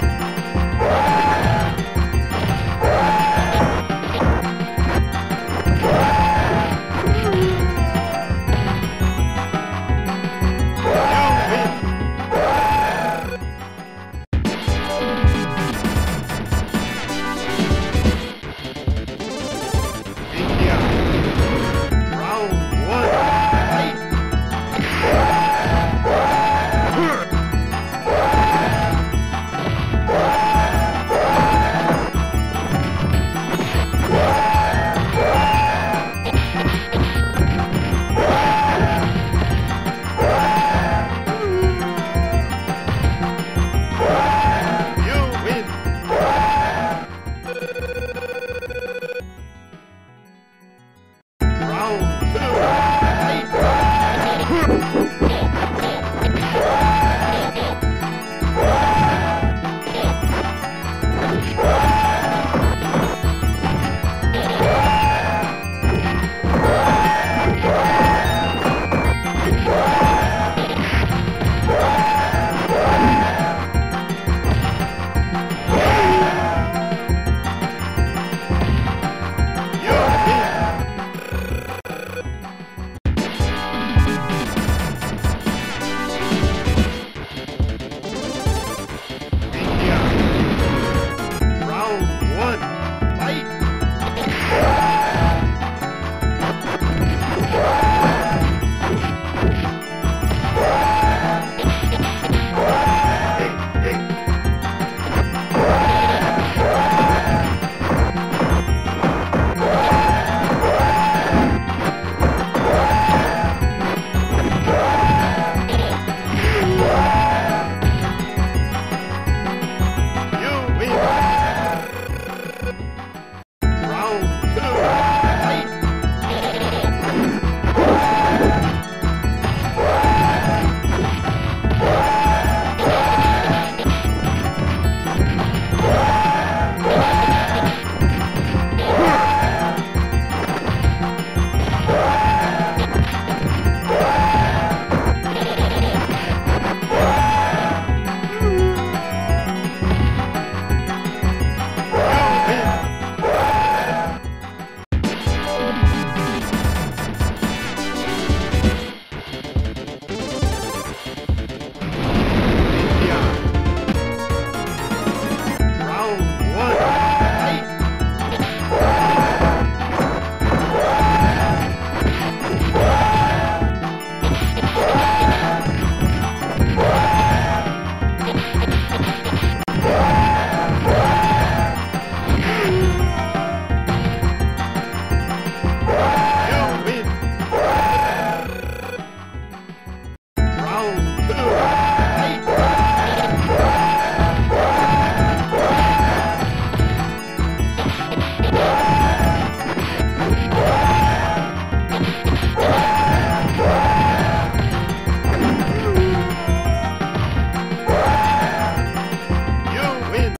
Bye.